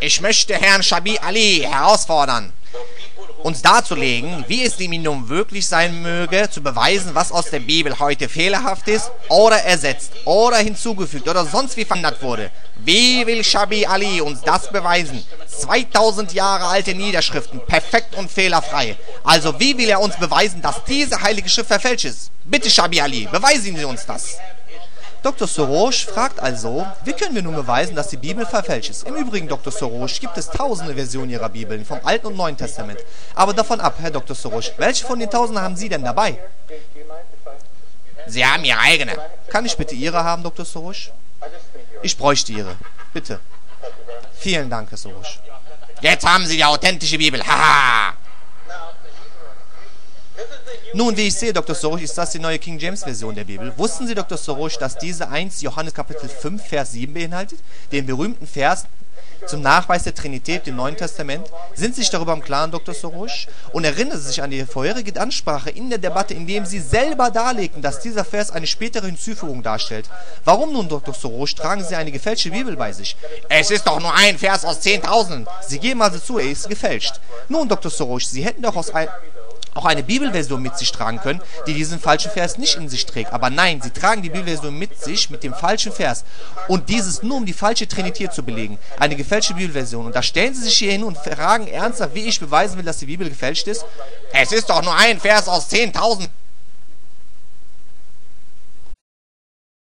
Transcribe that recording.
Ich möchte Herrn Shabi Ali herausfordern, uns darzulegen, wie es ihm nun wirklich sein möge, zu beweisen, was aus der Bibel heute fehlerhaft ist, oder ersetzt, oder hinzugefügt, oder sonst wie verändert wurde. Wie will Shabi Ali uns das beweisen? 2000 Jahre alte Niederschriften, perfekt und fehlerfrei. Also wie will er uns beweisen, dass diese heilige Schrift verfälscht ist? Bitte Shabi Ali, beweisen Sie uns das. Dr. Soros fragt also, wie können wir nun beweisen, dass die Bibel verfälscht ist? Im Übrigen, Dr. Soros, gibt es tausende Versionen Ihrer Bibeln, vom Alten und Neuen Testament. Aber davon ab, Herr Dr. Soros, welche von den tausenden haben Sie denn dabei? Sie haben Ihre eigene. Kann ich bitte Ihre haben, Dr. Soros? Ich bräuchte Ihre. Bitte. Vielen Dank, Herr Soros. Jetzt haben Sie die authentische Bibel. Haha. Nun, wie ich sehe, Dr. Soros, ist das die neue King James Version der Bibel. Wussten Sie, Dr. Soros, dass diese 1 Johannes Kapitel 5, Vers 7 beinhaltet? Den berühmten Vers zum Nachweis der Trinität im Neuen Testament? Sind Sie sich darüber im Klaren, Dr. Soros? Und erinnern Sie sich an die vorherige Ansprache in der Debatte, in dem Sie selber darlegten, dass dieser Vers eine spätere Hinzufügung darstellt. Warum nun, Dr. Soros, tragen Sie eine gefälschte Bibel bei sich? Es ist doch nur ein Vers aus 10.000. Sie geben also zu, er ist gefälscht. Nun, Dr. Soros, Sie hätten doch aus ein auch eine Bibelversion mit sich tragen können, die diesen falschen Vers nicht in sich trägt. Aber nein, sie tragen die Bibelversion mit sich, mit dem falschen Vers. Und dieses nur, um die falsche Trinität zu belegen. Eine gefälschte Bibelversion. Und da stellen sie sich hier hin und fragen ernsthaft, wie ich beweisen will, dass die Bibel gefälscht ist. Es ist doch nur ein Vers aus 10.000.